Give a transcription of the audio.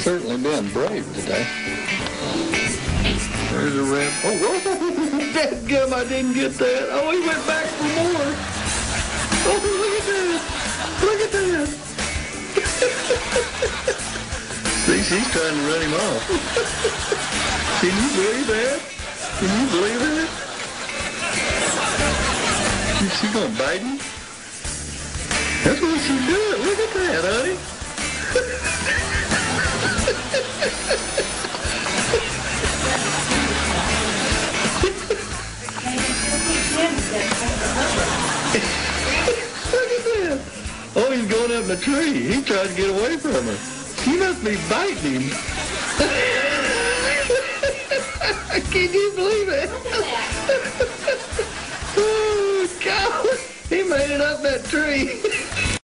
certainly been brave today. There's a red. Oh, whoa! Dadgum, I didn't get that. Oh, he went back for more. Oh, look at that. Look at that. See, she's trying to run him off. Can you believe that? Can you believe that? Is she gonna bite him? That's what she's doing. Look at that. Oh, he's going up in the tree. He tried to get away from her. She must be biting him. Can you believe it? oh, God. He made it up that tree.